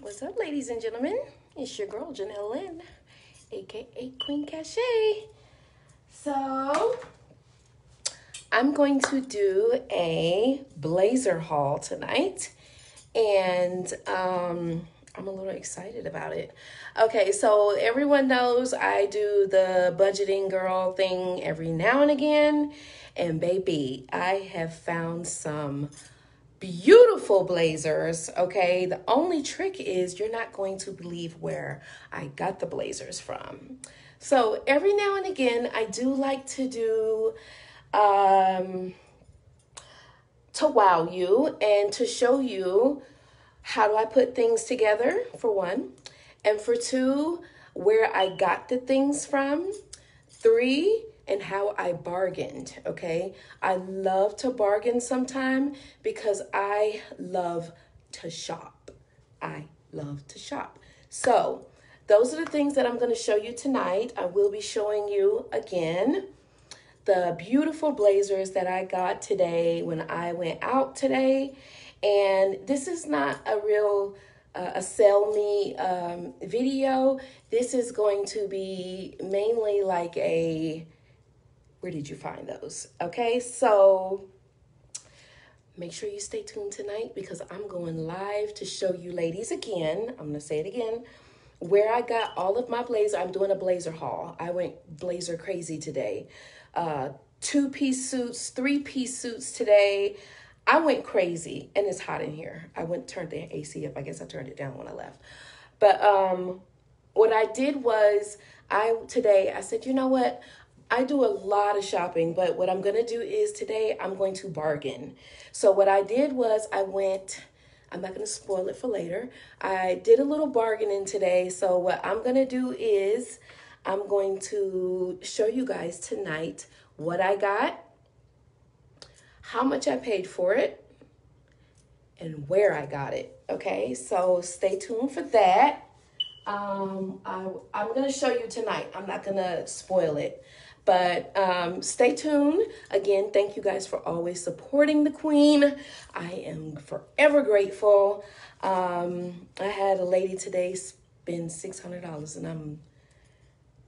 What's up, ladies and gentlemen? It's your girl, Jonelle Lynn, aka Queen Kaché. So, I'm going to do a blazer haul tonight, and um, I'm a little excited about it. Okay, so everyone knows I do the budgeting girl thing every now and again, and baby, I have found some beautiful blazers. Okay, the only trick is you're not going to believe where I got the blazers from. So every now and again, I do like to do um, to wow you and to show you how do I put things together, for one, and for two, where I got the things from. Three, and how I bargained, okay? I love to bargain sometime because I love to shop. I love to shop. So, those are the things that I'm going to show you tonight. I will be showing you again the beautiful blazers that I got today when I went out today. And this is not a real uh, a sell me um, video. This is going to be mainly like a where did you find those? Okay, so make sure you stay tuned tonight because I'm going live to show you ladies again. I'm to say it again. Where I got all of my blazer, I'm doing a blazer haul. I went blazer crazy today. Uh, two piece suits, three piece suits today. I went crazy and it's hot in here. I went turned the AC up. I guess I turned it down when I left. But um what I did was I today I said, "You know what? I do a lot of shopping, but what I'm going to do is today I'm going to bargain. So, what I did was I went, I'm not going to spoil it for later. I did a little bargaining today. So, what I'm going to do is I'm going to show you guys tonight what I got, how much I paid for it, and where I got it. Okay, so stay tuned for that. Um, I, I'm going to show you tonight. I'm not going to spoil it. But um, stay tuned. Again, thank you guys for always supporting the Queen. I am forever grateful. Um, I had a lady today spend $600 and I'm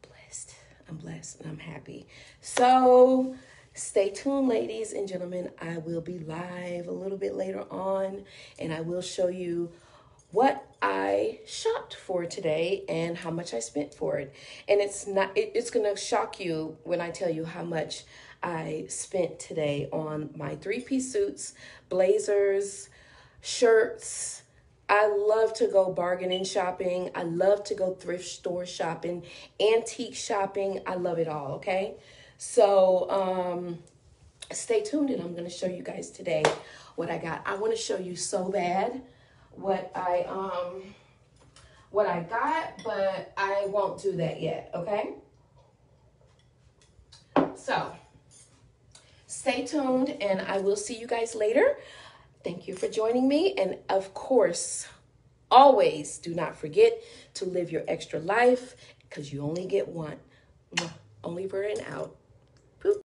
blessed. I'm blessed and I'm happy. So stay tuned, ladies and gentlemen. I will be live a little bit later on and I will show you what I shopped for today and how much I spent for it. And it's not it, it's going to shock you when I tell you how much I spent today on my three-piece suits, blazers, shirts. I love to go bargaining shopping. I love to go thrift store shopping, antique shopping. I love it all, okay? So, um stay tuned and I'm going to show you guys today what I got. I want to show you so bad what I um what I got, but I won't do that yet, okay? So, stay tuned and I will see you guys later. Thank you for joining me and of course, always do not forget to live your extra life because you only get one. Only an out.